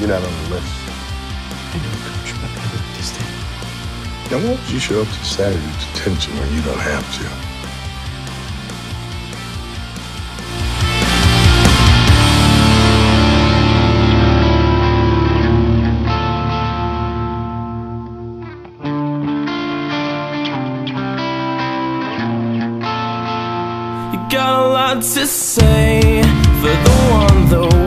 You're not on the list. I know, Coach, but I look distant. Now, why would you show up to Saturday detention when you don't have to? You got a lot to say for the one that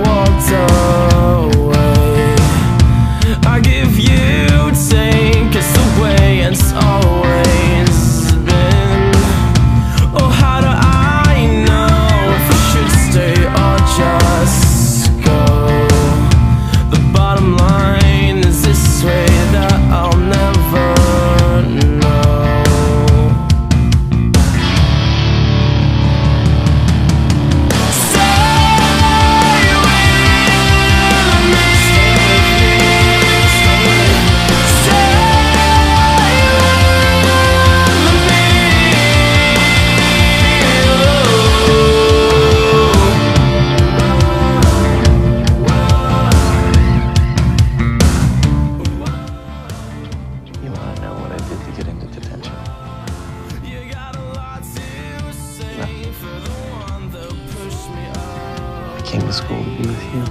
came to school to be with you.